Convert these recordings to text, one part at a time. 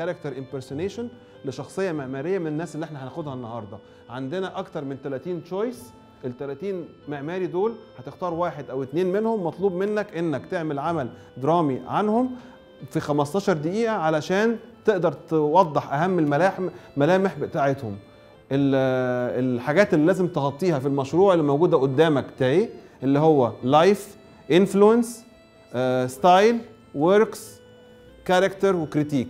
character impersonation لشخصية معمارية من الناس اللي إحنا هناخدها النهارده. عندنا أكتر من 30 choice ال 30 معماري دول هتختار واحد أو اتنين منهم مطلوب منك إنك تعمل عمل درامي عنهم في 15 دقيقة علشان تقدر توضح أهم الملامح ملامح بتاعتهم. ال- الحاجات اللي لازم تغطيها في المشروع اللي موجودة قدامك اهي اللي هو life influence style works character و critique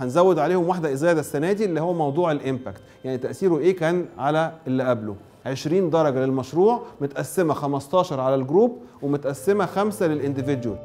هنزود عليهم واحدة زيادة السنة دي اللي هو موضوع ال impact. يعني تأثيره إيه كان على اللي قبله؟ 20 درجة للمشروع متقسمة 15 على ال group ومتقسمة 5 لل individual.